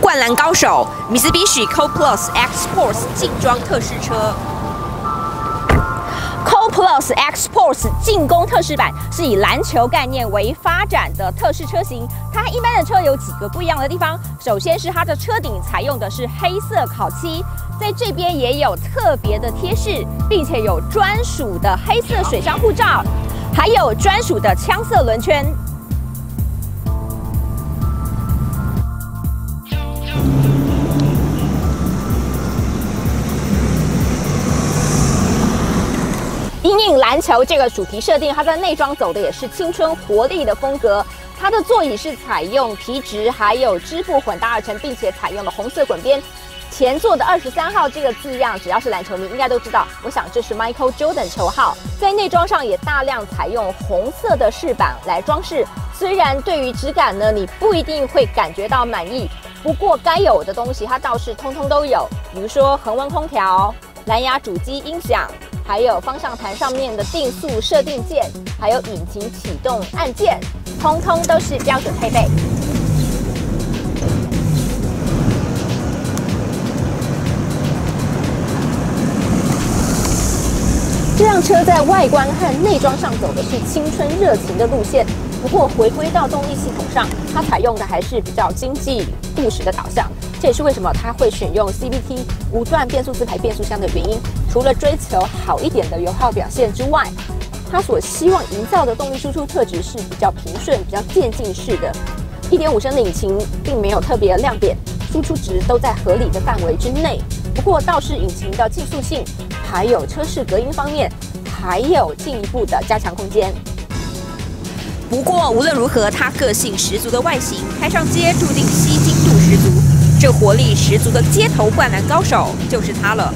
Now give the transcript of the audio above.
灌篮高手，米兹比许 Co Plus X Sports 劲装特试车。Co Plus X Sports 进攻特试版是以篮球概念为发展的特试车型。它和一般的车有几个不一样的地方。首先是它的车顶采用的是黑色烤漆，在这边也有特别的贴饰，并且有专属的黑色水箱护罩，还有专属的枪色轮圈。因应篮球这个主题设定，它在内装走的也是青春活力的风格。它的座椅是采用皮质还有织布混搭而成，并且采用了红色滚边。前座的二十三号这个字样，只要是篮球迷应该都知道。我想这是 Michael Jordan 球号。在内装上也大量采用红色的饰板来装饰。虽然对于质感呢，你不一定会感觉到满意，不过该有的东西它倒是通通都有。比如说恒温空调、蓝牙主机音响。还有方向盘上面的定速设定键，还有引擎启动按键，通通都是标准配备。这辆车在外观和内装上走的是青春热情的路线。不过，回归到动力系统上，它采用的还是比较经济务实的导向。这也是为什么它会选用 CVT 无段变速自排变速箱的原因。除了追求好一点的油耗表现之外，它所希望营造的动力输出特质是比较平顺、比较渐进式的。1.5升的引擎并没有特别的亮点，输出值都在合理的范围之内。不过，倒是引擎的竞速性，还有车室隔音方面，还有进一步的加强空间。不过无论如何，它个性十足的外形，开上街注定吸睛度十足。这活力十足的街头灌篮高手就是它了。